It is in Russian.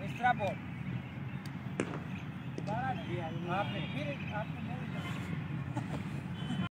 Быстро бомб. Барабин. Апны. Апны. Апны.